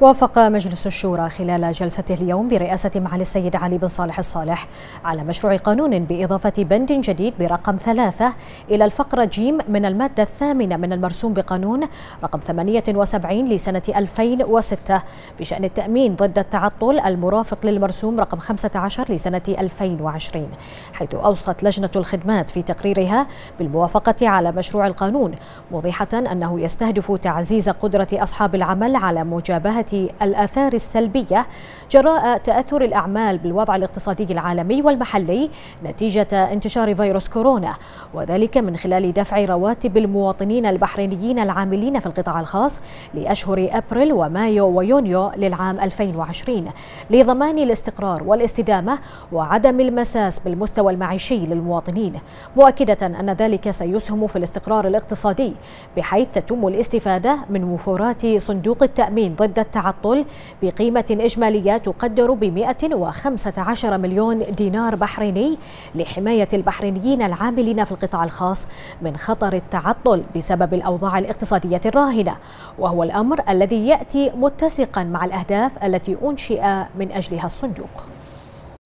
وافق مجلس الشورى خلال جلسته اليوم برئاسة معالي السيد علي بن صالح الصالح على مشروع قانون بإضافة بند جديد برقم ثلاثة إلى الفقرة جيم من المادة الثامنة من المرسوم بقانون رقم 78 لسنة 2006 بشأن التأمين ضد التعطل المرافق للمرسوم رقم 15 لسنة 2020 حيث أوصت لجنة الخدمات في تقريرها بالموافقة على مشروع القانون موضحة أنه يستهدف تعزيز قدرة أصحاب العمل على مجابهة الآثار السلبية جراء تأثر الأعمال بالوضع الاقتصادي العالمي والمحلي نتيجة انتشار فيروس كورونا وذلك من خلال دفع رواتب المواطنين البحرينيين العاملين في القطاع الخاص لأشهر أبريل ومايو ويونيو للعام 2020 لضمان الاستقرار والاستدامة وعدم المساس بالمستوى المعيشي للمواطنين. مؤكدة أن ذلك سيسهم في الاستقرار الاقتصادي بحيث تتم الاستفادة من وفرات صندوق التأمين ضد التعطل بقيمة إجمالية تقدر ب 115 مليون دينار بحريني لحماية البحرينيين العاملين في القطاع الخاص من خطر التعطل بسبب الأوضاع الاقتصادية الراهنة وهو الأمر الذي يأتي متسقا مع الأهداف التي أنشئ من أجلها الصندوق.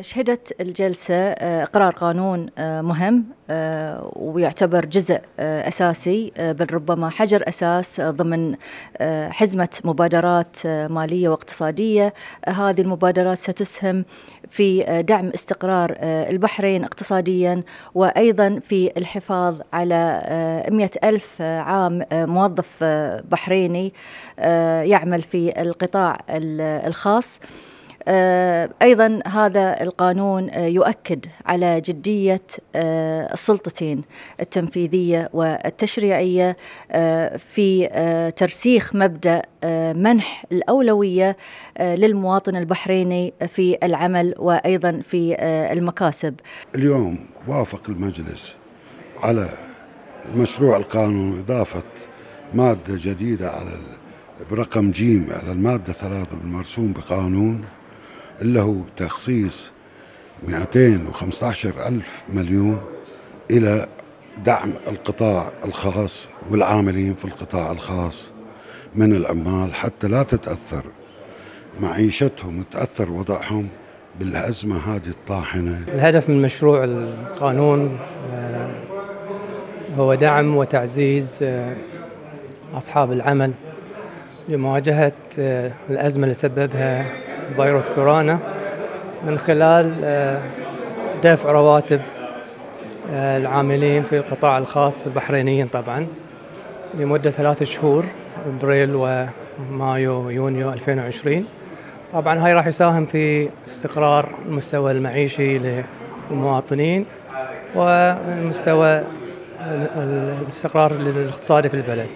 شهدت الجلسة إقرار قانون مهم ويعتبر جزء أساسي بل ربما حجر أساس ضمن حزمة مبادرات مالية واقتصادية. هذه المبادرات ستسهم في دعم استقرار البحرين اقتصاديا وأيضا في الحفاظ على مئة ألف عام موظف بحريني يعمل في القطاع الخاص. أيضا هذا القانون يؤكد على جدية السلطتين التنفيذية والتشريعية في ترسيخ مبدأ منح الأولوية للمواطن البحريني في العمل وأيضا في المكاسب. اليوم وافق المجلس على مشروع القانون إضافة مادة جديدة على برقم جيم على المادة ثلاثة بالمرسوم بقانون هو تخصيص 215 ألف مليون إلى دعم القطاع الخاص والعاملين في القطاع الخاص من العمال حتى لا تتأثر. معيشتهم وتأثر وضعهم بالأزمة هذه الطاحنة. الهدف من مشروع القانون هو دعم وتعزيز أصحاب العمل لمواجهة الأزمة اللي سببها فيروس كورونا من خلال دفع رواتب العاملين في القطاع الخاص البحرينيين طبعا لمدة ثلاثة شهور أبريل ومايو ويونيو 2020 طبعا هاي راح يساهم في استقرار المستوى المعيشي للمواطنين والمستوى الاستقرار الاقتصادي في البلد.